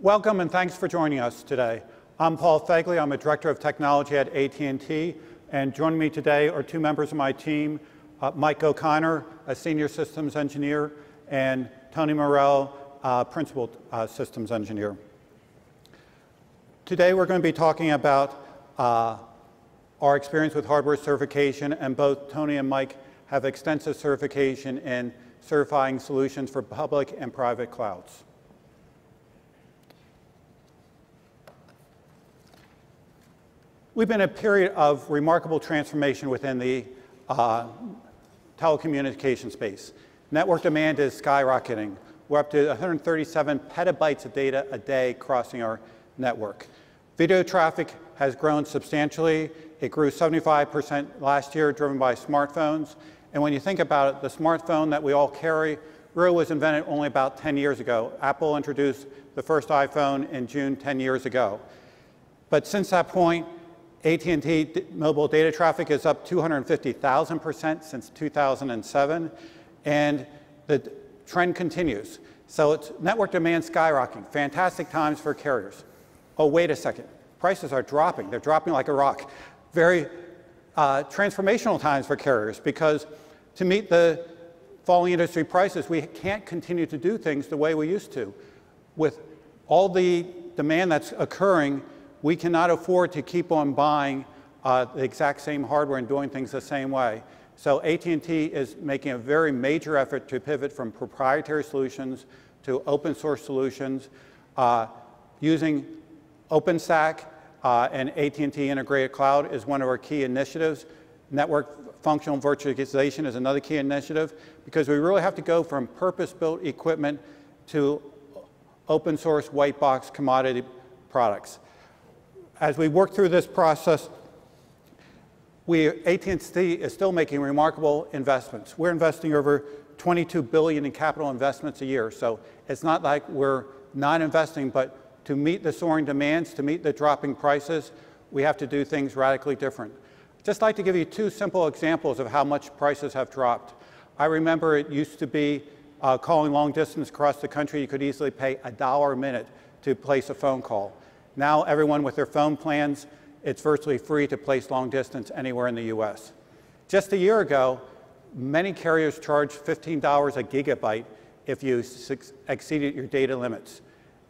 Welcome and thanks for joining us today. I'm Paul Fegley. I'm a director of technology at AT&T, and joining me today are two members of my team, uh, Mike O'Connor, a senior systems engineer, and Tony Morello, uh, principal uh, systems engineer. Today we're going to be talking about uh, our experience with hardware certification, and both Tony and Mike have extensive certification in certifying solutions for public and private clouds. We've been in a period of remarkable transformation within the uh, telecommunication space. Network demand is skyrocketing. We're up to 137 petabytes of data a day crossing our network. Video traffic has grown substantially. It grew 75% last year, driven by smartphones. And when you think about it, the smartphone that we all carry really was invented only about 10 years ago. Apple introduced the first iPhone in June 10 years ago. But since that point, AT&T mobile data traffic is up 250,000% since 2007, and the trend continues. So it's network demand skyrocketing, fantastic times for carriers. Oh, wait a second, prices are dropping. They're dropping like a rock. Very uh, transformational times for carriers because to meet the falling industry prices, we can't continue to do things the way we used to. With all the demand that's occurring, we cannot afford to keep on buying uh, the exact same hardware and doing things the same way. So AT&T is making a very major effort to pivot from proprietary solutions to open source solutions uh, using OpenStack uh, and AT&T Integrated Cloud is one of our key initiatives. Network functional virtualization is another key initiative because we really have to go from purpose-built equipment to open source white box commodity products as we work through this process, we, AT&T is still making remarkable investments. We're investing over 22 billion in capital investments a year. So it's not like we're not investing, but to meet the soaring demands, to meet the dropping prices, we have to do things radically different. I'd just like to give you two simple examples of how much prices have dropped. I remember it used to be uh, calling long distance across the country, you could easily pay a dollar a minute to place a phone call. Now everyone with their phone plans, it's virtually free to place long distance anywhere in the US. Just a year ago, many carriers charged $15 a gigabyte if you exceeded your data limits.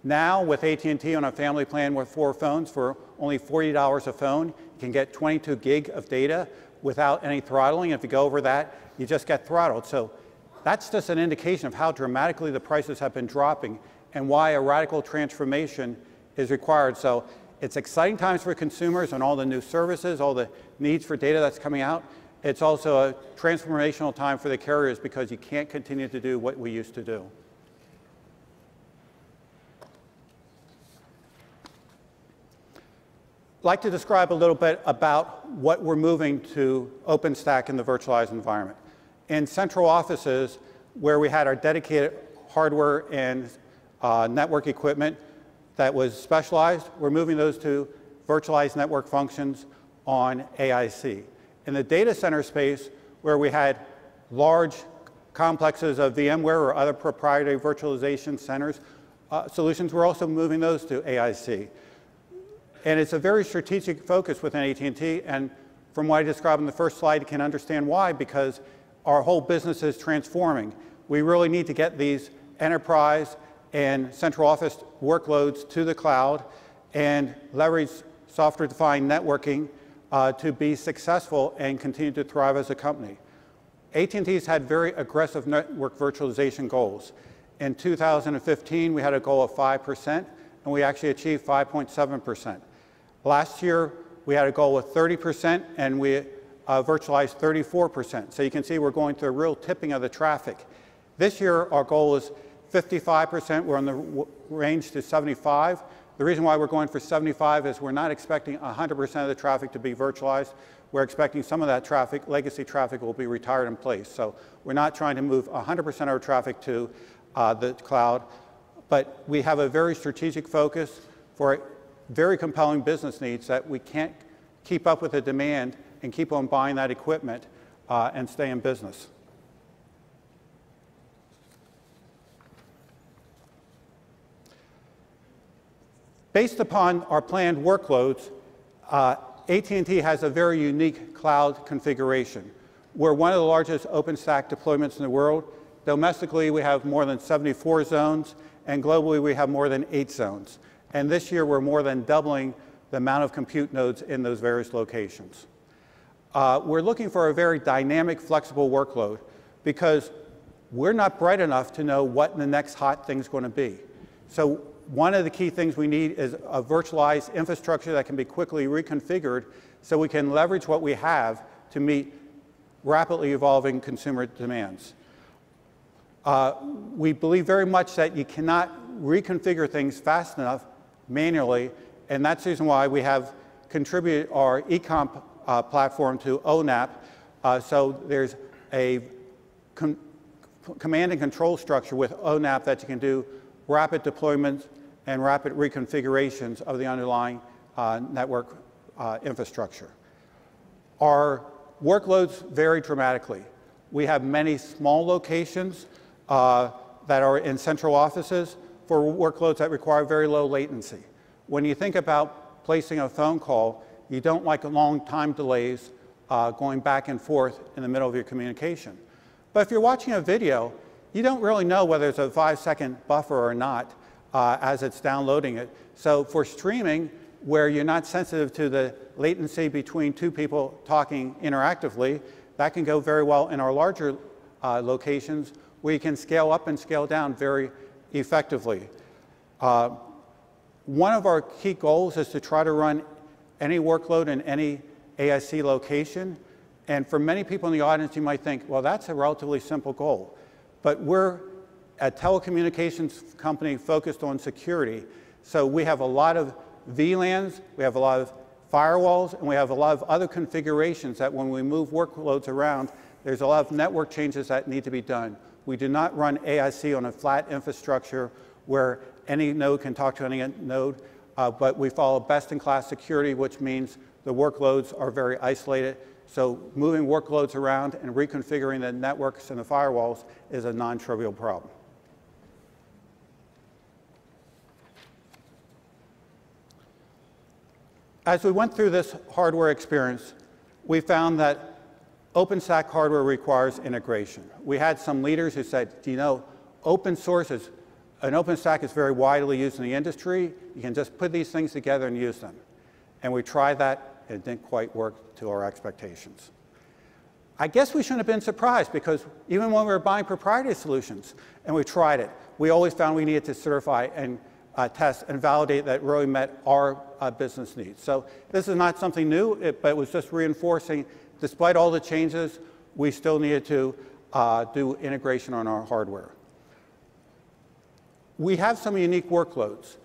Now, with AT&T on a family plan with four phones for only $40 a phone, you can get 22 gig of data without any throttling. If you go over that, you just get throttled. So that's just an indication of how dramatically the prices have been dropping and why a radical transformation is required. So it's exciting times for consumers and all the new services, all the needs for data that's coming out. It's also a transformational time for the carriers because you can't continue to do what we used to do. I'd like to describe a little bit about what we're moving to OpenStack in the virtualized environment. In central offices, where we had our dedicated hardware and uh, network equipment, that was specialized, we're moving those to virtualized network functions on AIC. In the data center space, where we had large complexes of VMware or other proprietary virtualization centers, uh, solutions, we're also moving those to AIC. And it's a very strategic focus within AT&T, and from what I described in the first slide, you can understand why, because our whole business is transforming. We really need to get these enterprise and central office workloads to the cloud and leverage software-defined networking uh, to be successful and continue to thrive as a company. AT&T's had very aggressive network virtualization goals. In 2015, we had a goal of 5%, and we actually achieved 5.7%. Last year, we had a goal of 30%, and we uh, virtualized 34%. So you can see we're going through a real tipping of the traffic. This year, our goal is 55%, we're on the range to 75. The reason why we're going for 75 is we're not expecting 100% of the traffic to be virtualized. We're expecting some of that traffic, legacy traffic, will be retired in place. So we're not trying to move 100% of our traffic to uh, the cloud, but we have a very strategic focus for very compelling business needs that we can't keep up with the demand and keep on buying that equipment uh, and stay in business. Based upon our planned workloads, uh, AT&T has a very unique cloud configuration. We're one of the largest OpenStack deployments in the world. Domestically, we have more than 74 zones, and globally, we have more than eight zones. And this year, we're more than doubling the amount of compute nodes in those various locations. Uh, we're looking for a very dynamic, flexible workload because we're not bright enough to know what the next hot thing is going to be. So one of the key things we need is a virtualized infrastructure that can be quickly reconfigured so we can leverage what we have to meet rapidly evolving consumer demands. Uh, we believe very much that you cannot reconfigure things fast enough manually, and that's the reason why we have contributed our ECOMP uh, platform to ONAP. Uh, so there's a command and control structure with ONAP that you can do rapid deployments and rapid reconfigurations of the underlying uh, network uh, infrastructure. Our workloads vary dramatically. We have many small locations uh, that are in central offices for workloads that require very low latency. When you think about placing a phone call, you don't like long time delays uh, going back and forth in the middle of your communication. But if you're watching a video, you don't really know whether it's a five second buffer or not uh, as it's downloading it. So for streaming, where you're not sensitive to the latency between two people talking interactively, that can go very well in our larger uh, locations where you can scale up and scale down very effectively. Uh, one of our key goals is to try to run any workload in any AIC location. And for many people in the audience, you might think, well, that's a relatively simple goal. But we're a telecommunications company focused on security. So we have a lot of VLANs, we have a lot of firewalls, and we have a lot of other configurations that when we move workloads around, there's a lot of network changes that need to be done. We do not run AIC on a flat infrastructure where any node can talk to any node, uh, but we follow best-in-class security, which means the workloads are very isolated. So moving workloads around and reconfiguring the networks and the firewalls is a non-trivial problem. As we went through this hardware experience, we found that OpenStack hardware requires integration. We had some leaders who said, you know, open source is, an OpenStack is very widely used in the industry. You can just put these things together and use them. And we tried that, and it didn't quite work to our expectations. I guess we shouldn't have been surprised because even when we were buying proprietary solutions and we tried it, we always found we needed to certify and uh, test and validate that really met our uh, business needs. So this is not something new, it, but it was just reinforcing, despite all the changes, we still needed to uh, do integration on our hardware. We have some unique workloads.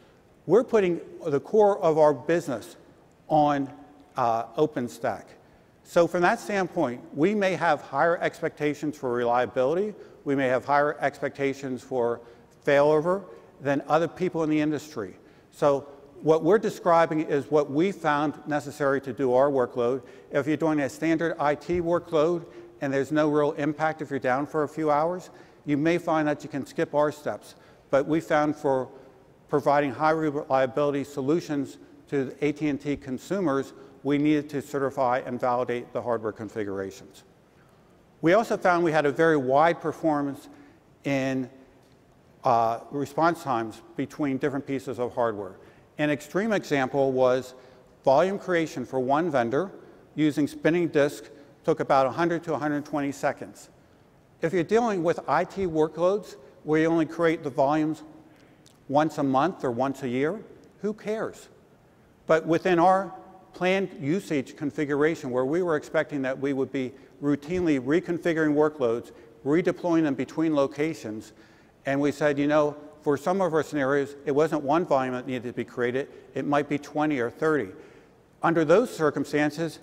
We're putting the core of our business on uh, OpenStack. So from that standpoint, we may have higher expectations for reliability, we may have higher expectations for failover, than other people in the industry. So what we're describing is what we found necessary to do our workload. If you're doing a standard IT workload and there's no real impact if you're down for a few hours, you may find that you can skip our steps. But we found for providing high reliability solutions to AT&T consumers, we needed to certify and validate the hardware configurations. We also found we had a very wide performance in uh, response times between different pieces of hardware. An extreme example was volume creation for one vendor using spinning disk took about 100 to 120 seconds. If you're dealing with IT workloads where you only create the volumes once a month or once a year, who cares? But within our planned usage configuration where we were expecting that we would be routinely reconfiguring workloads, redeploying them between locations, and we said, you know, for some of our scenarios, it wasn't one volume that needed to be created, it might be 20 or 30. Under those circumstances,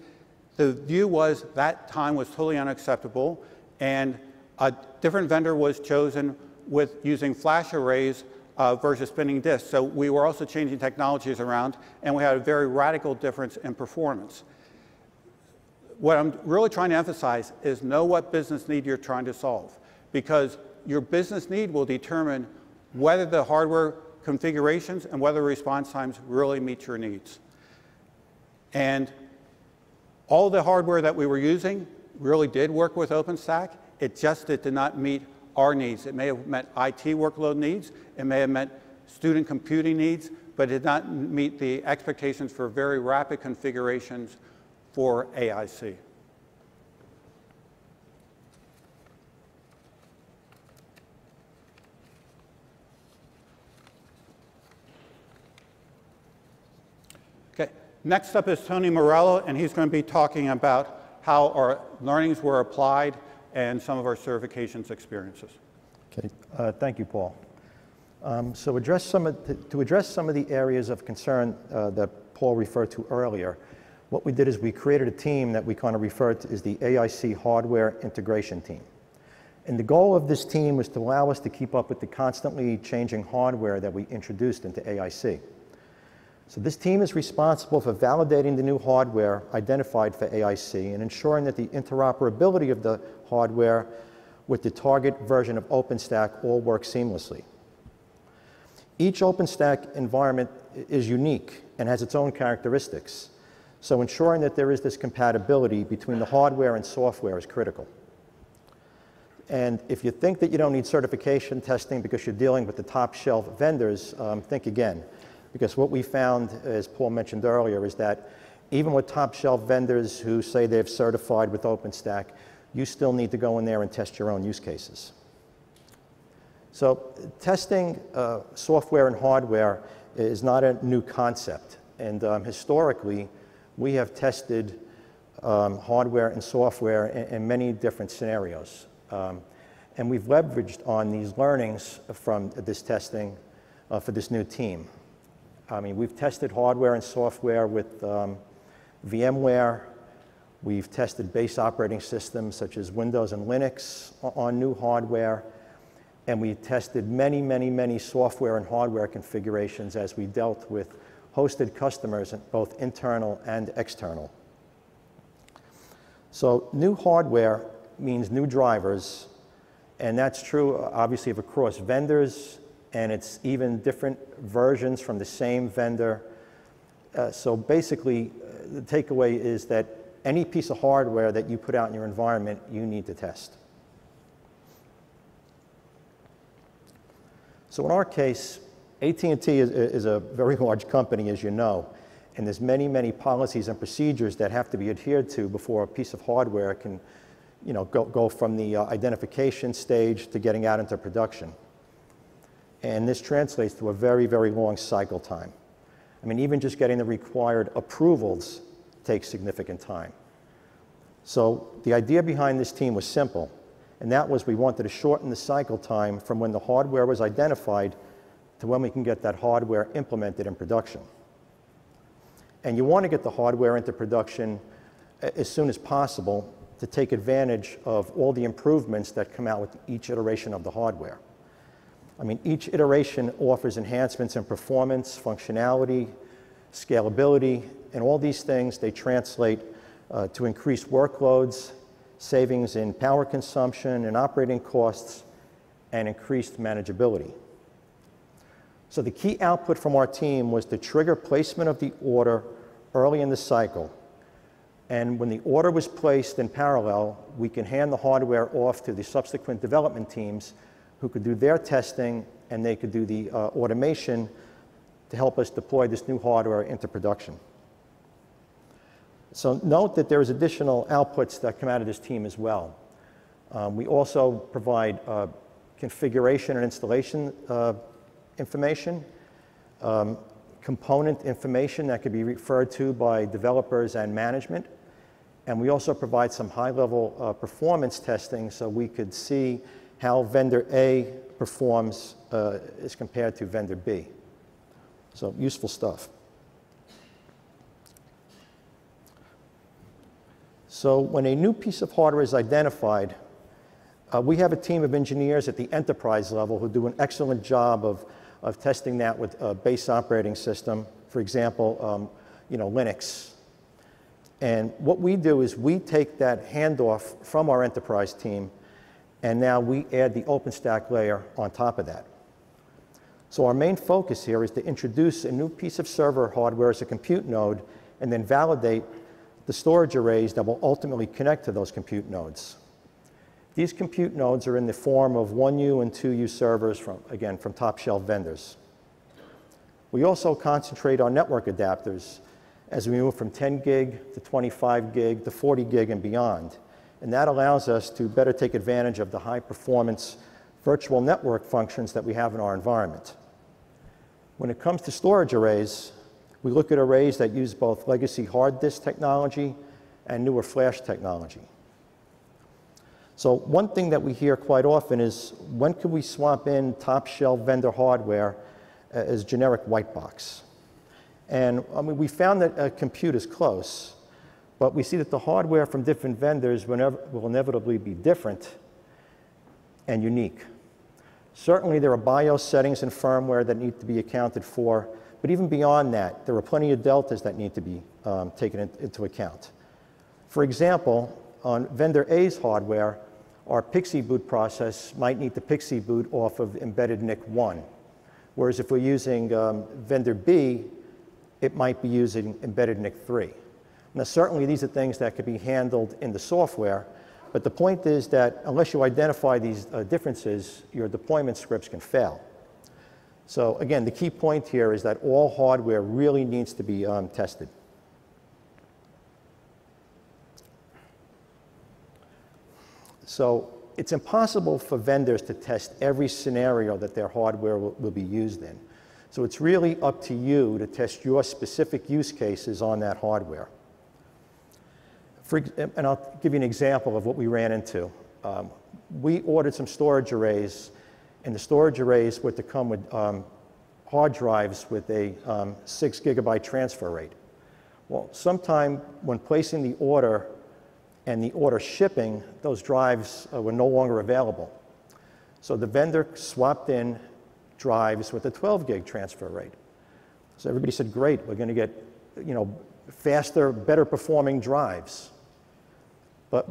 the view was that time was totally unacceptable, and a different vendor was chosen with using flash arrays uh, versus spinning disks. So we were also changing technologies around, and we had a very radical difference in performance. What I'm really trying to emphasize is know what business need you're trying to solve, because your business need will determine whether the hardware configurations and whether response times really meet your needs. And all the hardware that we were using really did work with OpenStack. It just it did not meet our needs. It may have met IT workload needs. It may have met student computing needs, but it did not meet the expectations for very rapid configurations for AIC. Next up is Tony Morello, and he's going to be talking about how our learnings were applied and some of our certifications experiences. Okay, uh, thank you, Paul. Um, so address some of, to, to, address some of the areas of concern uh, that Paul referred to earlier, what we did is we created a team that we kind of referred to as the AIC Hardware Integration Team. And the goal of this team was to allow us to keep up with the constantly changing hardware that we introduced into AIC. So this team is responsible for validating the new hardware identified for AIC and ensuring that the interoperability of the hardware with the target version of OpenStack all works seamlessly. Each OpenStack environment is unique and has its own characteristics. So ensuring that there is this compatibility between the hardware and software is critical. And if you think that you don't need certification testing because you're dealing with the top shelf vendors, um, think again. Because what we found, as Paul mentioned earlier, is that even with top shelf vendors who say they've certified with OpenStack, you still need to go in there and test your own use cases. So testing uh, software and hardware is not a new concept. And um, historically, we have tested um, hardware and software in, in, many different scenarios. Um, and we've leveraged on these learnings from this testing uh, for this new team. I mean, we've tested hardware and software with um, VMware. We've tested base operating systems such as Windows and Linux on new hardware. And we tested many, many, many software and hardware configurations as we dealt with hosted customers, both internal and external. So new hardware means new drivers, and that's true obviously of across vendors, and it's even different versions from the same vendor. Uh, so basically, uh, the takeaway is that any piece of hardware that you put out in your environment, you need to test. So in our case, AT&T is, is a very large company, as you know, and there's many, many policies and procedures that have to be adhered to before a piece of hardware can you know, go, go from the uh, identification stage to getting out into production. And this translates to a very, very long cycle time. I mean, even just getting the required approvals takes significant time. So the idea behind this team was simple, and that was we wanted to shorten the cycle time from when the hardware was identified to when we can get that hardware implemented in production. And you want to get the hardware into production uh, as soon as possible to take advantage of all the improvements that come out with each iteration of the hardware. I mean, each iteration offers enhancements in performance, functionality, scalability, and all these things, they translate uh, to increased workloads, savings in power consumption and operating costs, and increased manageability. So the key output from our team was to trigger placement of the order early in the cycle. And when the order was placed in parallel, we can hand the hardware off to the subsequent development teams who could do their testing and they could do the uh, automation to help us deploy this new hardware into production. So note that there's additional outputs that come out of this team as well. Um, we also provide uh, configuration and installation uh, information, um, component information that could be referred to by developers and management. And we also provide some high-level uh, performance testing so we could see how vendor A performs uh, as compared to vendor B. So useful stuff. So when a new piece of hardware is identified, uh, we have a team of engineers at the enterprise level who do an excellent job of, of testing that with a base operating system, for example, um, you know, Linux. And what we do is we take that handoff from our enterprise team and now we add the OpenStack layer on top of that. So our main focus here is to introduce a new piece of server hardware as a compute node and then validate the storage arrays that will ultimately connect to those compute nodes. These compute nodes are in the form of 1U and 2U servers from, again, from top-shelf vendors. We also concentrate on network adapters as we move from 10 gig to 25 gig to 40 gig and beyond. And that allows us to better take advantage of the high performance virtual network functions that we have in our environment. When it comes to storage arrays, we look at arrays that use both legacy hard disk technology and newer flash technology. So one thing that we hear quite often is, when can we swap in top shelf vendor hardware uh, as generic white box? And I mean, we found that a compute is close, but we see that the hardware from different vendors will inevitably be different and unique. Certainly, there are BIOS settings and firmware that need to be accounted for, but even beyond that, there are plenty of deltas that need to be um, taken in, into account. For example, on vendor A's hardware, our PXE boot process might need to PXE boot off of embedded NIC 1, whereas if we're using um, vendor B, it might be using embedded NIC 3. Now, certainly these are things that could be handled in the software, but the point is that unless you identify these uh, differences, your deployment scripts can fail. So again, the key point here is that all hardware really needs to be um, tested. So it's impossible for vendors to test every scenario that their hardware will, will be used in. So it's really up to you to test your specific use cases on that hardware. For, and I'll give you an example of what we ran into. Um, we ordered some storage arrays, and the storage arrays were to come with um, hard drives with a um, six gigabyte transfer rate. Well, sometime when placing the order and the order shipping, those drives uh, were no longer available. So the vendor swapped in drives with a 12 gig transfer rate. So everybody said, great, we're going to get you know, faster, better performing drives. But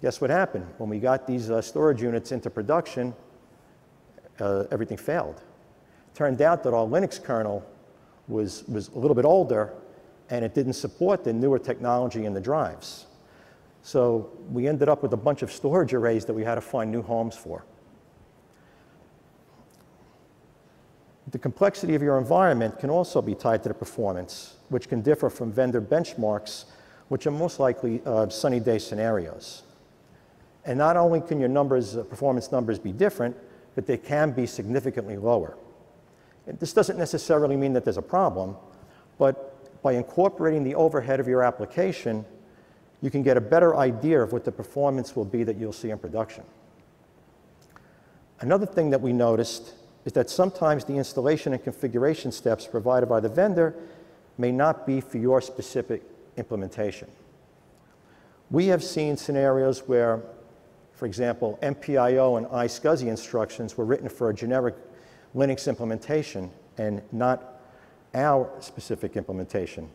guess what happened? When we got these uh, storage units into production, uh, everything failed. Turned out that our Linux kernel was, was a little bit older and it didn't support the newer technology in the drives. So we ended up with a bunch of storage arrays that we had to find new homes for. The complexity of your environment can also be tied to the performance, which can differ from vendor benchmarks which are most likely uh, sunny day scenarios. And not only can your numbers, uh, performance numbers be different, but they can be significantly lower. And this doesn't necessarily mean that there's a problem, but by incorporating the overhead of your application, you can get a better idea of what the performance will be that you'll see in production. Another thing that we noticed is that sometimes the installation and configuration steps provided by the vendor may not be for your specific implementation. We have seen scenarios where, for example, MPIO and iSCSI instructions were written for a generic Linux implementation and not our specific implementation.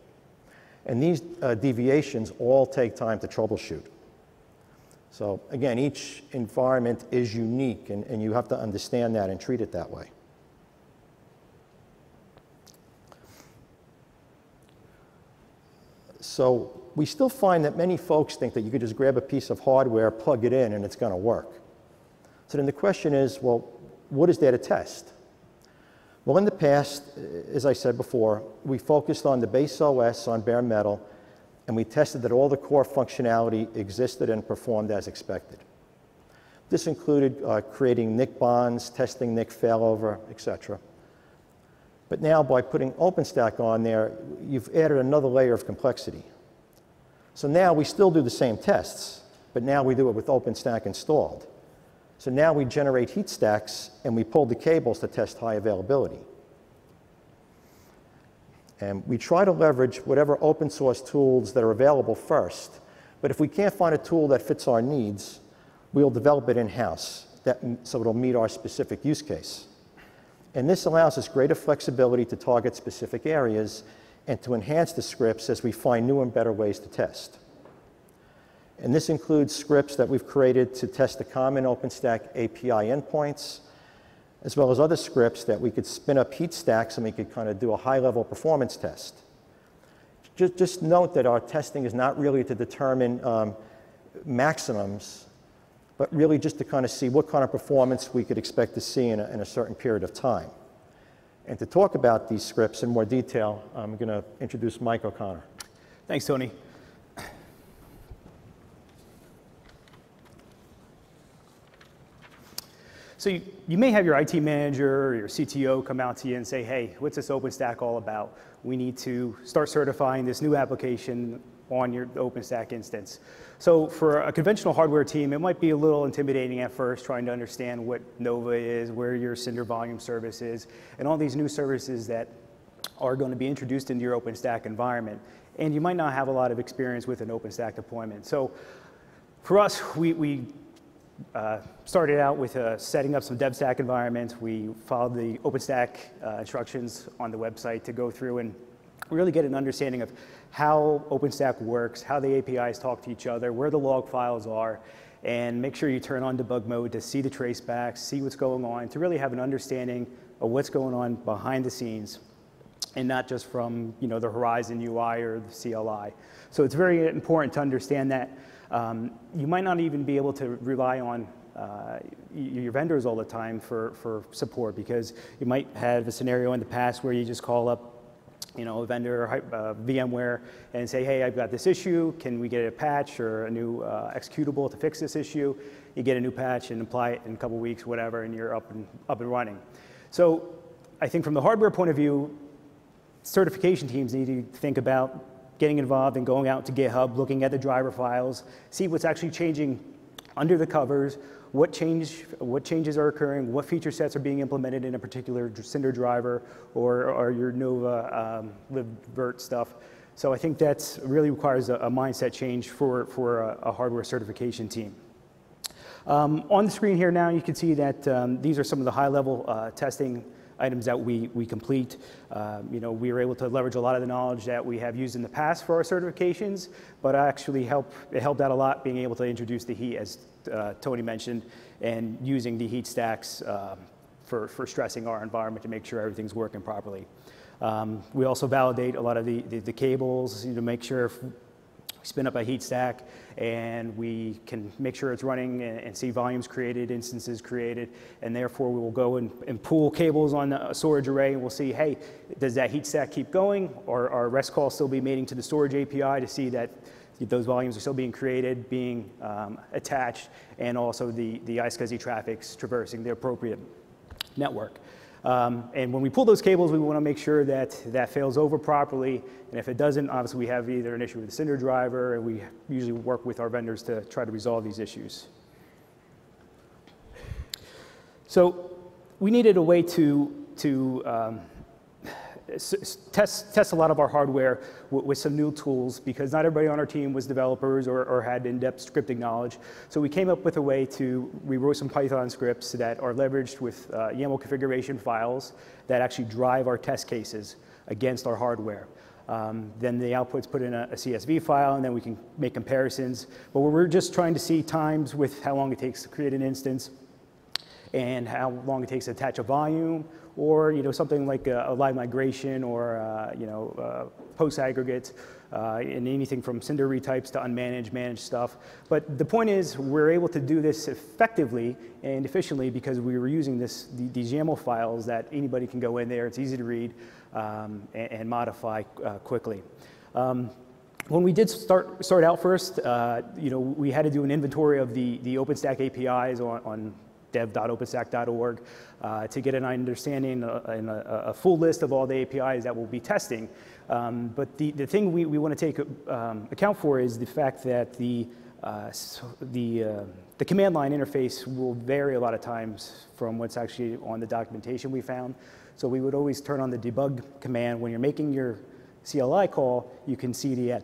And these uh, deviations all take time to troubleshoot. So again, each environment is unique and, and you have to understand that and treat it that way. So we still find that many folks think that you could just grab a piece of hardware, plug it in, and it's going to work. So then the question is, well, what is there to test? Well, in the past, as I said before, we focused on the base OS on bare metal, and we tested that all the core functionality existed and performed as expected. This included uh, creating NIC bonds, testing NIC failover, etc. But now by putting OpenStack on there, you've added another layer of complexity. So now we still do the same tests, but now we do it with OpenStack installed. So now we generate heat stacks and we pull the cables to test high availability. And we try to leverage whatever open source tools that are available first. But if we can't find a tool that fits our needs, we'll develop it in-house so it'll meet our specific use case. And this allows us greater flexibility to target specific areas and to enhance the scripts as we find new and better ways to test. And this includes scripts that we've created to test the common OpenStack API endpoints, as well as other scripts that we could spin up heat stacks and we could kind of do a high-level performance test. Just, just note that our testing is not really to determine um, maximums, but really just to kind of see what kind of performance we could expect to see in a, in a certain period of time. And to talk about these scripts in more detail, I'm going to introduce Mike O'Connor. Thanks, Tony. So you, you, may have your IT manager or your CTO come out to you and say, hey, what's this OpenStack all about? We need to start certifying this new application on your OpenStack instance. So for a conventional hardware team, it might be a little intimidating at first trying to understand what Nova is, where your Cinder volume service is, and all these new services that are going to be introduced into your OpenStack environment. And you might not have a lot of experience with an OpenStack deployment. So for us, we, we uh, started out with uh, setting up some DevStack environments. We followed the OpenStack uh, instructions on the website to go through and really get an understanding of how OpenStack works, how the APIs talk to each other, where the log files are, and make sure you turn on debug mode to see the tracebacks, see what's going on, to really have an understanding of what's going on behind the scenes and not just from you know, the Horizon UI or the CLI. So it's very important to understand that um, you might not even be able to rely on uh, your vendors all the time for, for support because you might have a scenario in the past where you just call up you know, a vendor, uh, VMware, and say, hey, I've got this issue. Can we get a patch or a new uh, executable to fix this issue? You get a new patch and apply it in a couple weeks, whatever, and you're up and, up and running. So I think from the hardware point of view, certification teams need to think about getting involved and going out to GitHub, looking at the driver files, see what's actually changing under the covers, what, change, what changes are occurring, what feature sets are being implemented in a particular Cinder driver or, or your Nova um, libvirt stuff. So I think that really requires a, a, mindset change for, for a, a hardware certification team. Um, on the screen here now, you can see that um, these are some of the high-level uh, testing items that we, we complete. Um, you know, we were able to leverage a lot of the knowledge that we have used in the past for our certifications, but actually help, it helped out a lot being able to introduce the heat, as uh, Tony mentioned, and using the heat stacks um, for, for stressing our environment to make sure everything's working properly. Um, we also validate a lot of the, the, the cables to make sure we spin up a heat stack and we can make sure it's running and, and see volumes created, instances created, and therefore we will go and, and pool cables on a storage array and we'll see, hey, does that heat stack keep going or are REST calls still be mating to the storage API to see that those volumes are still being created, being um, attached, and also the, the iSCSI traffic's traversing the appropriate network. Um, and when we pull those cables, we want to make sure that that fails over properly. And if it doesn't, obviously we have either an issue with the Cinder driver, and we usually work with our vendors to try to resolve these issues. So we needed a way to, to um, test, test a lot of our hardware with some new tools because not everybody on our team was developers or, or had in-depth scripting knowledge. So we came up with a way to, we wrote some Python scripts that are leveraged with uh, YAML configuration files that actually drive our test cases against our hardware. Um, then the output's put in a, a, CSV file, and then we can make comparisons. But we're just trying to see times with how long it takes to create an instance and how long it takes to attach a volume, or you know something like a, a live migration or uh, you know uh, host aggregates uh, and anything from Cinder retypes to unmanaged, managed stuff. But the point is, we're able to do this effectively and efficiently because we were using this, these YAML files that anybody can go in there. It's easy to read um, and, and, modify uh, quickly. Um, when we did start, start out first, uh, you know, we had to do an inventory of the, the OpenStack APIs on, on dev.openstack.org uh, to get an understanding uh, and a, a, full list of all the APIs that we'll be testing. Um, but the, the thing we, we want to take um, account for is the fact that the, uh, so the, uh, the command line interface will vary a lot of times from what's actually on the documentation we found. So we would always turn on the debug command when you're making your CLI call, you can see the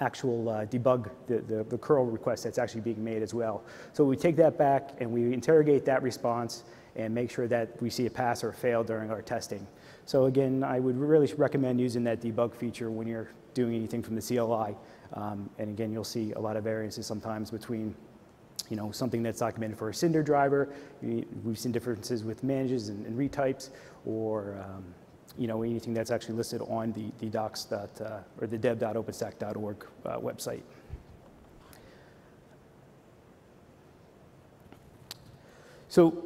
actual uh, debug the, the, the, curl request that's actually being made as well. So we take that back and we interrogate that response and make sure that we see a pass or a fail during our testing. So again, I would really recommend using that debug feature when you're doing anything from the CLI. Um, and again, you'll see a lot of variances sometimes between you know, something that's documented for a Cinder driver. We- We've seen differences with manages and, and retypes, or um, you know, anything that's actually listed on the, the docs dot, uh, or the dev.openstack.org uh, website. So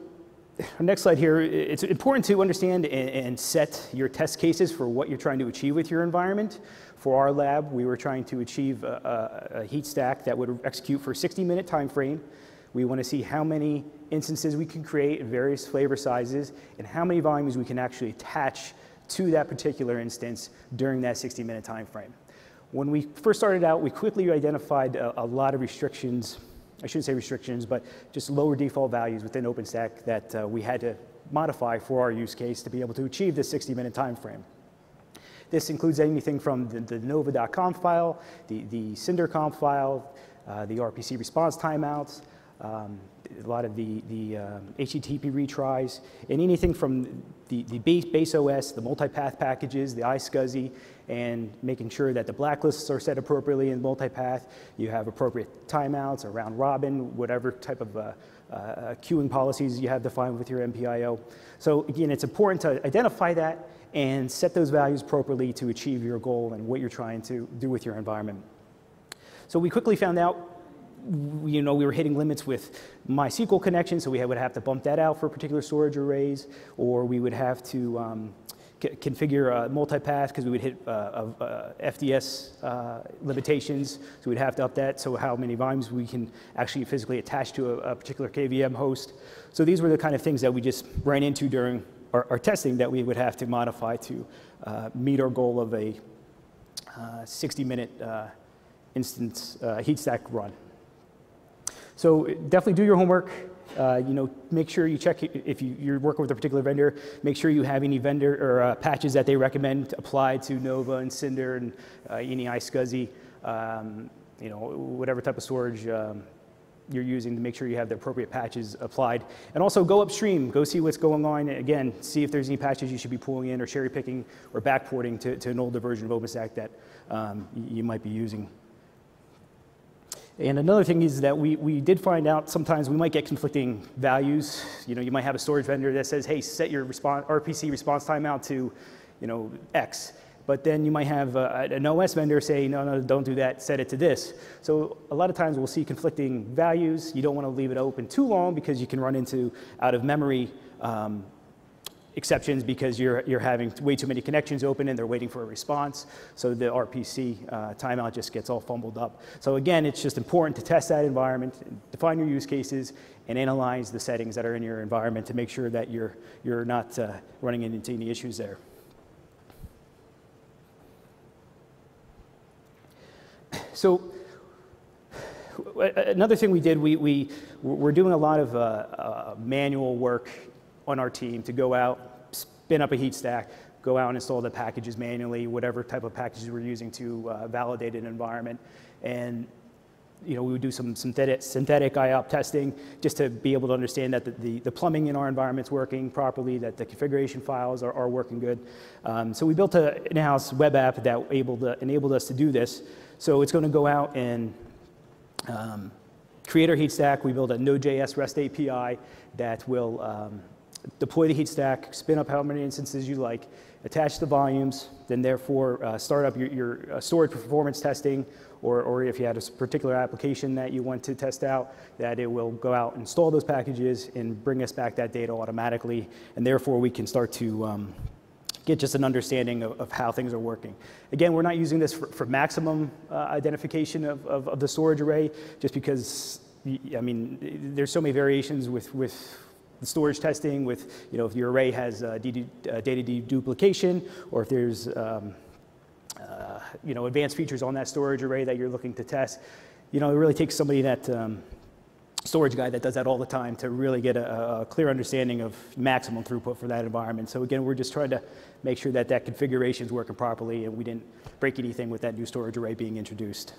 next slide here, it's important to understand and, and set your test cases for what you're trying to achieve with your environment. For our lab, we were trying to achieve a, a, a heat stack that would execute for a 60-minute time frame. We want to see how many instances we can create in various flavor sizes and how many volumes we can actually attach to that particular instance during that 60-minute time frame. When we first started out, we quickly identified a, a lot of restrictions I shouldn't say restrictions, but just lower default values within OpenStack that uh, we had to modify for our use case to be able to achieve this 60-minute time frame. This includes anything from the, the nova.conf file, the, the cinder.conf file, uh, the RPC response timeouts, um, a lot of the, the um, HTTP retries, and anything from the, the base, base OS, the multipath packages, the iSCSI, and making sure that the blacklists are set appropriately in multipath. You have appropriate timeouts, around robin, whatever type of uh, uh, queuing policies you have defined with your MPIO. So again, it's important to identify that and set those values appropriately to achieve your goal and what you're trying to do with your environment. So we quickly found out you know, we were hitting limits with MySQL connection, so we would have to bump that out for particular storage arrays, or we would have to um, configure a multipath because we would hit uh, uh, FDS uh, limitations, so we'd have to up that, so how many volumes we can actually physically attach to a, a particular KVM host. So these were the kind of things that we just ran into during our, our testing that we would have to modify to uh, meet our goal of a 60-minute uh, instance uh, heat stack run. So definitely do your homework. Uh, you know, make sure you check if you, are working with a particular vendor. Make sure you have any vendor or uh, patches that they recommend applied to Nova and Cinder and uh, any iSCSI. Um, you know, whatever type of storage um, you're using to make sure you have the appropriate patches applied. And also go upstream, go see what's going on. Again, see if there's any patches you should be pulling in or cherry picking or backporting to, to an older version of OpenStack that um, you might be using. And another thing is that we, we did find out sometimes we might get conflicting values. You know, you might have a storage vendor that says, hey, set your response, RPC response timeout to, you know, X. But then you might have a, an OS vendor say, no, no, don't do that, set it to this. So a lot of times we'll see conflicting values. You don't want to leave it open too long because you can run into out of memory um, exceptions because you're, you're having way too many connections open and they're waiting for a response. So the RPC uh, timeout just gets all fumbled up. So again, it's just important to test that environment, define your use cases, and analyze the settings that are in your environment to make sure that you're, you're not uh, running into any issues there. So another thing we did, we, we, we're doing a lot of uh, uh, manual work on our team to go out, spin up a heat stack, go out and install the packages manually, whatever type of packages we're using to uh, validate an environment. And you know, we would do some synthetic, synthetic IOP testing just to be able to understand that the, the, the plumbing in our environment's working properly, that the configuration files are, are working good. Um, so we built an in-house web app that able to, enabled us to do this. So it's going to go out and um, create our heat stack. We built a Node.js REST API that will um, deploy the heat stack, spin up how many instances you like, attach the volumes, then therefore uh, start up your, your uh, storage performance testing, or, or if you had a particular application that you want to test out, that it will go out, install those packages, and bring us back that data automatically, and therefore we can start to um, get just an understanding of, of, how things are working. Again, we're not using this for, for maximum uh, identification of, of, of the storage array, just because I mean, there's so many variations with, with storage testing with, you know, if your array has uh, uh, data deduplication or if there's, um, uh, you know, advanced features on that storage array that you're looking to test. You know, it really takes somebody that um, storage guy that does that all the time to really get a, a, clear understanding of maximum throughput for that environment. So again, we're just trying to make sure that that configuration is working properly and we didn't break anything with that new storage array being introduced.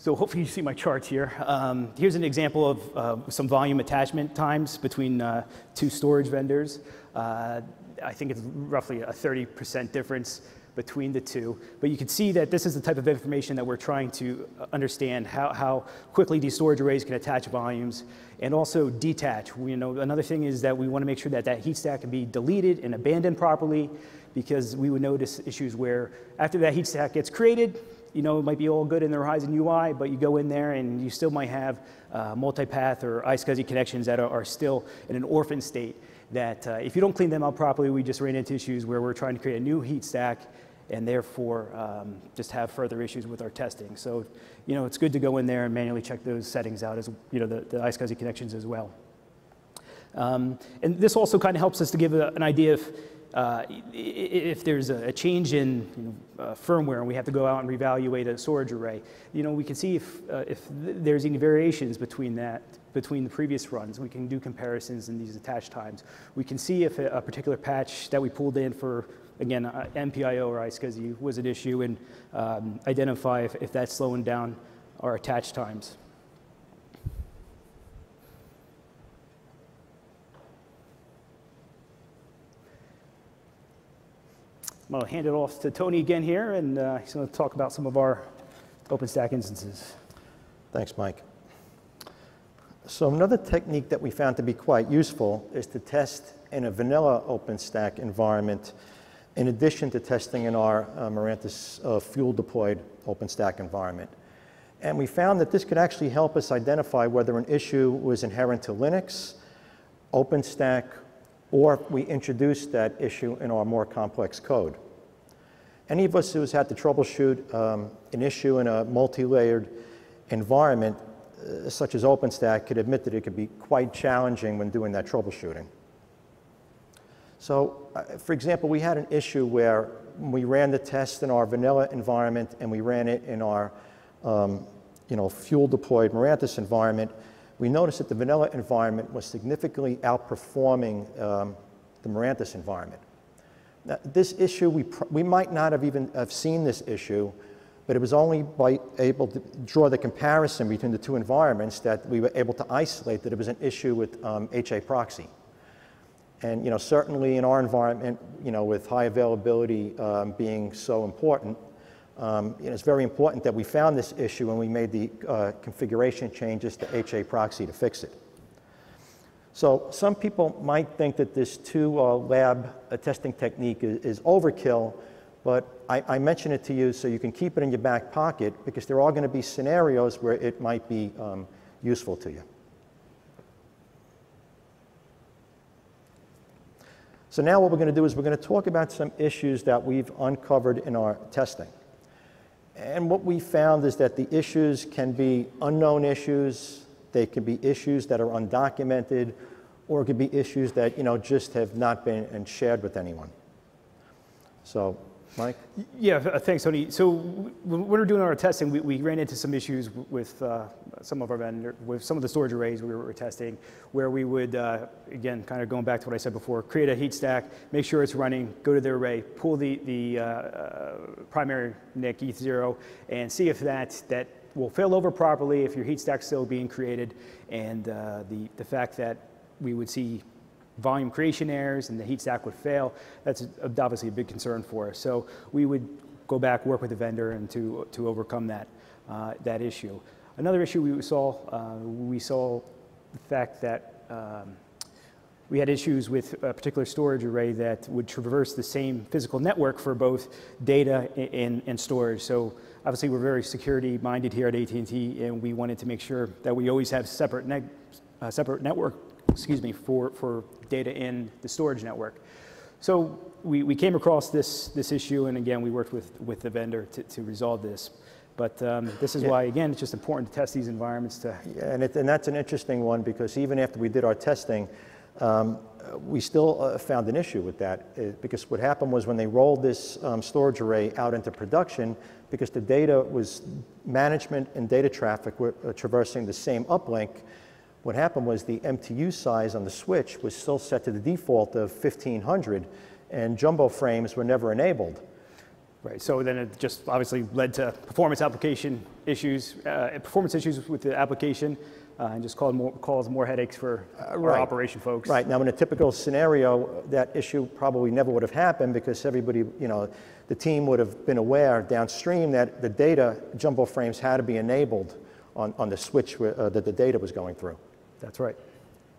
So hopefully you see my charts here. Um, here's an example of uh, some volume attachment times between uh, two storage vendors. Uh, I think it's roughly a 30% difference between the two. But you can see that this is the type of information that we're trying to uh, understand how, how quickly these storage arrays can attach volumes and also detach. We, you know, another thing is that we want to make sure that that heat stack can be deleted and abandoned properly because we would notice issues where after that heat stack gets created, you know, it might be all good in the Horizon UI, but you go in there and you still might have uh, multipath or iSCSI connections that are, are, still in an orphan state that uh, if you don't clean them up properly, we just ran into issues where we're trying to create a new heat stack and therefore um, just have further issues with our testing. So, you know, it's good to go in there and manually check those settings out as, you know, the, the iSCSI connections as well. Um, and this also kind of helps us to give a, an idea of uh, if there's a change in you know, uh, firmware and we have to go out and reevaluate a storage array, you know, we can see if, uh, if th there's any variations between that, between the previous runs. We can do comparisons in these attached times. We can see if a, a particular patch that we pulled in for, again, uh, MPIO or iSCSI was an issue and um, identify if, if that's slowing down our attached times. I'm going to hand it off to Tony again here, and uh, he's going to talk about some of our OpenStack instances. Thanks, Mike. So another technique that we found to be quite useful is to test in a vanilla OpenStack environment in addition to testing in our uh, uh, fuel deployed OpenStack environment. And we found that this could actually help us identify whether an issue was inherent to Linux, OpenStack, or we introduce that issue in our more complex code. Any of us who's had to troubleshoot um, an issue in a multi-layered environment, uh, such as OpenStack, could admit that it could be quite challenging when doing that troubleshooting. So, uh, for example, we had an issue where we ran the test in our vanilla environment and we ran it in our um, you know, fuel deployed Mirantis environment, we noticed that the vanilla environment was significantly outperforming um, the Mirantis environment. Now, this issue, we, we might not have even have seen this issue, but it was only by able to draw the comparison between the two environments that we were able to isolate that it was an issue with um, HA proxy. And you know, certainly in our environment, you know, with high availability um, being so important, um, it's very important that we found this issue and we made the uh, configuration changes to HA proxy to fix it. So some people might think that this two uh, lab uh, testing technique is, is overkill, but I, I mention it to you so you can keep it in your back pocket because there are going to be scenarios where it might be um, useful to you. So now what we're going to do is we're going to talk about some issues that we've uncovered in our testing. And what we found is that the issues can be unknown issues, they can be issues that are undocumented, or it could be issues that you know just have not been and shared with anyone. So Mike? Yeah, thanks, Tony. So when we were doing our testing, we, we ran into some issues with uh, some of our vendor, with some of the storage arrays we were testing, where we would, uh, again, kind of going back to what I said before, create a heat stack, make sure it's running, go to the array, pull the, the uh, uh primary NIC ETH0, and see if that, that will fail over properly, if your heat stack's still being created, and uh, the, the fact that we would see volume creation errors and the heat stack would fail, that's obviously a big concern for us. So we would go back, work with the vendor and to, to overcome that, uh, that issue. Another issue we saw, uh, we saw the fact that um, we had issues with a particular storage array that would traverse the same physical network for both data and, and storage. So obviously we're very security minded here at AT&T and we wanted to make sure that we always have separate, ne uh, separate network excuse me, for, for data in the storage network. So we, we came across this, this issue, and again, we worked with, with the vendor to, to resolve this. But um, this is yeah. why, again, it's just important to test these environments to. Yeah, and, it, and that's an interesting one because even after we did our testing, um, we still uh, found an issue with that uh, because what happened was when they rolled this um, storage array out into production, because the data was management and data traffic were uh, traversing the same uplink, what happened was the MTU size on the switch was still set to the default of 1500 and jumbo frames were never enabled. Right, so then it just obviously led to performance application issues, uh, performance issues with the application, uh, and just caused more, caused more headaches for our right. operation folks. Right, now in a typical scenario, that issue probably never would have happened because everybody, you know, the team would have been aware downstream that the data jumbo frames had to be enabled on, on the switch where, uh, that the data was going through. That's right.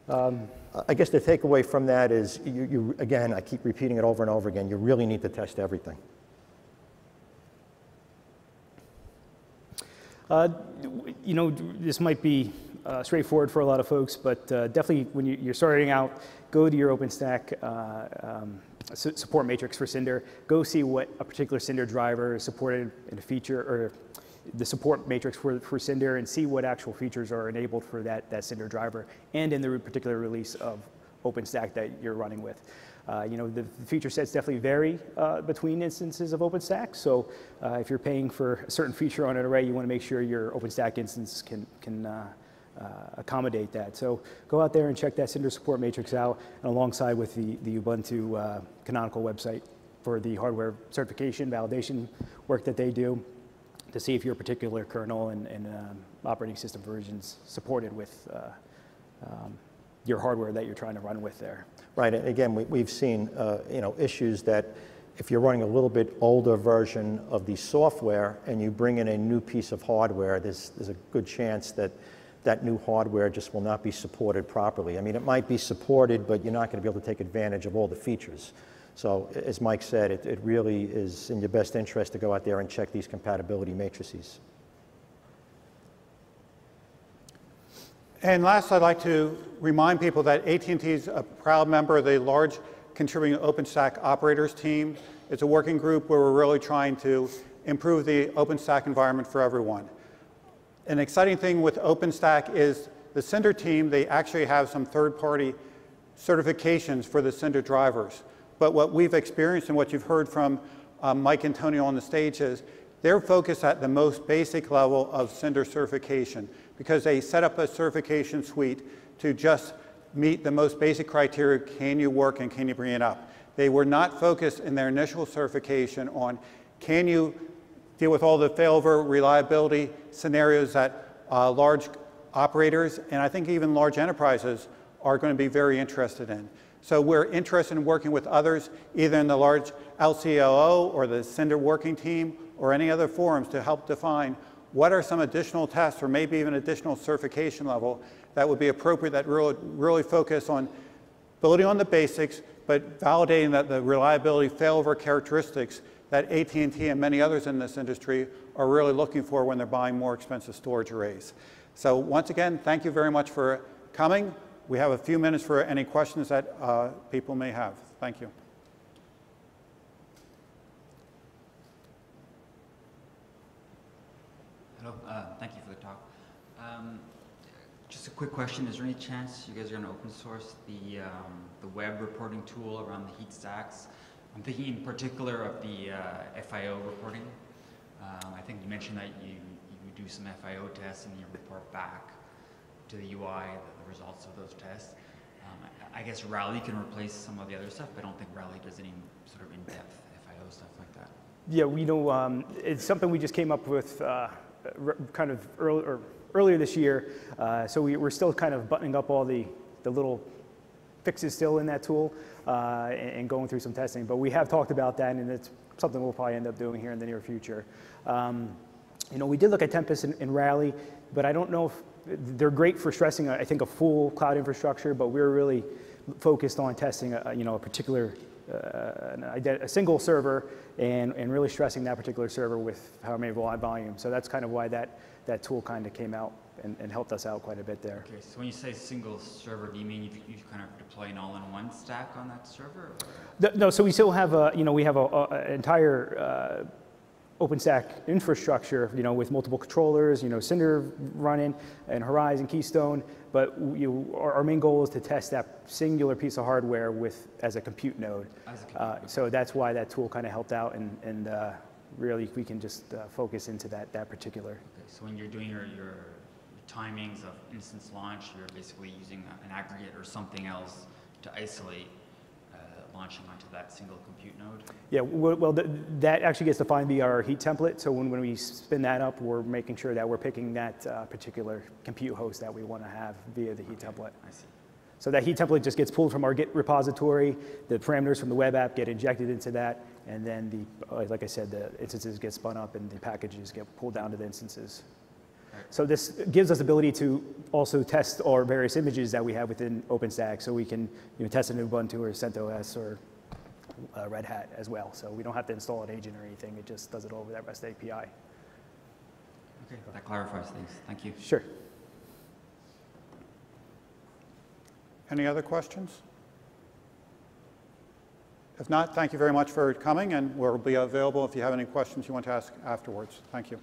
I guess the takeaway from that is, you, you, again, I keep repeating it over and over again, you really need to test everything. Uh, You know, this might be uh, straightforward for a lot of folks, but uh, definitely when you- you're starting out, go to your OpenStack uh, um, su- support matrix for Cinder. Go see what a particular Cinder driver is supported in a feature, or the support matrix for, for Cinder, and see what actual features are enabled for that, that Cinder driver, and in the particular release of OpenStack that you're running with. Uh, you know, the, feature sets definitely vary uh, between instances of OpenStack. So uh, if you're paying for a certain feature on an array, you want to make sure your OpenStack instance can, can uh, uh, accommodate that. So go out there and check that Cinder support matrix out, and alongside with the, the Ubuntu uh, Canonical website for the hardware certification, validation work that they do to see if your particular kernel and, and um, operating system versions supported with uh, um, your hardware that you're trying to run with there. Right, and again, we, we've seen, uh, you know, issues that if you're running a little bit older version of the software and you bring in a new piece of hardware, there's, there's a good chance that that new hardware just will not be supported properly. I mean, it might be supported, but you're not going to be able to take advantage of all the features. So as Mike said, it, it really is in your best interest to go out there and check these compatibility matrices. And last, I'd like to remind people that AT&T is a proud member of the large contributing OpenStack operators team. It's a working group where we're really trying to improve the OpenStack environment for everyone. An exciting thing with OpenStack is the Cinder team, they actually have some third-party certifications for the Cinder drivers. But what we've experienced and what you've heard from um, Mike and Tony on the stage is they're focused at the most basic level of Cinder certification because they set up a certification suite to just meet the most basic criteria, can you work and can you bring it up? They were not focused in their initial certification on can you deal with all the failover reliability scenarios that uh, large operators and I think even large enterprises are going to be very interested in. So we're interested in working with others, either in the large LCOO or the Cinder working team or any other forums to help define what are some additional tests or maybe even additional certification level that would be appropriate that really, really focus on building on the basics, but validating that the reliability failover characteristics that AT&T and many others in this industry are really looking for when they're buying more expensive storage arrays. So once again, thank you very much for coming. We have a few minutes for any questions that uh, people may have. Thank you. Hello, uh, thank you for the talk. Um, just a quick question, is there any chance you guys are gonna open source the, um, the web reporting tool around the heat stacks? I'm thinking in particular of the, uh, FIO reporting. Um, I think you mentioned that you, you do some FIO tests and you report back to the UI, results of those tests. Um, I, guess Rally can replace some of the other stuff, but I don't think Rally does any sort of in-depth FIO stuff like that. Yeah, we know um, it's something we just came up with uh, kind of early, earlier this year. Uh, so we, we're still kind of buttoning up all the, the little fixes still in that tool uh, and, and going through some testing. But we have talked about that, and it's something we'll probably end up doing here in the near future. Um, you know, we did look at Tempest and, and Rally, but I don't know if they're great for stressing, I think, a full cloud infrastructure, but we're really focused on testing, a, you know, a particular, uh, an a single server and, and really stressing that particular server with how many volume. So that's kind of why that, that tool kind of came out and, and helped us out quite a bit there. Okay, so when you say single server, do you mean you, you kind of deploy an all-in-one stack on that server? Or? Th- No, so we still have a, you know, we have an entire uh, OpenStack infrastructure, you know, with multiple controllers, you know, Cinder running and Horizon, Keystone. But you, our, our main goal is to test that singular piece of hardware with as a compute node. A compute Uh, so that's why that tool kind of helped out, and, and uh, really we can just uh, focus into that that particular. Okay, so when you're doing your, your timings of instance launch, you're basically using an aggregate or something else to isolate launching onto that single compute node? Yeah, well, th- that actually gets defined via our heat template. So when, when we spin that up, we're making sure that we're picking that uh, particular compute host that we want to have via the heat template. I see. So that heat template just gets pulled from our Git repository. The parameters from the web app get injected into that, and then the, uh, like I said, the instances get spun up and the packages get pulled down to the instances. So this gives us ability to also test our various images that we have within OpenStack, so we can you know, test an Ubuntu or CentOS or uh, Red Hat as well. So we don't have to install an agent or anything. It just does it all over that REST API. Okay, that clarifies things. Thank you. Sure. Any other questions? If not, thank you very much for coming, and we'll be available if you have any questions you want to ask afterwards. Thank you.